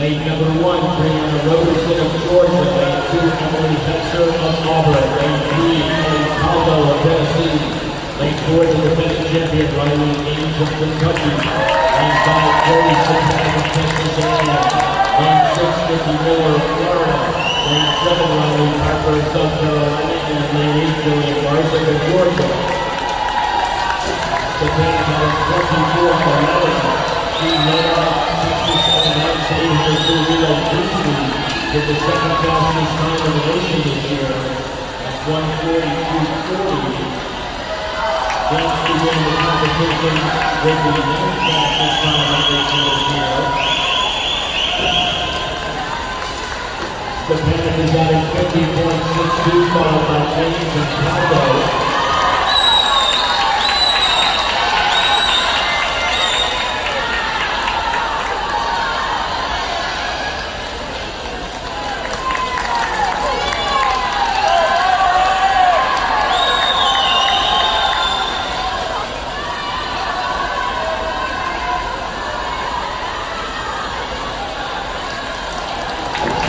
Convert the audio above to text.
Lane number one, Brianna Roberson of Georgia. Lane two, Emily Hetzer of Auburn. Lane three, Kelly Caldo of Tennessee. Lane four, the defending champion, Riley Gaines of Kentucky. Lane five, Chloe Santana of Texas A&M. Lane six, Nikki Miller of Florida. Lane seven, Riley Parker of South Carolina. And lane eight, Julian Larson of Georgia. The band has 24 with the second fastest time in the nation this year at 142.40. That's to win the competition with the ninth fastest time nation this year. The Panthers at a 50.62 followed by Gaines and Caldo.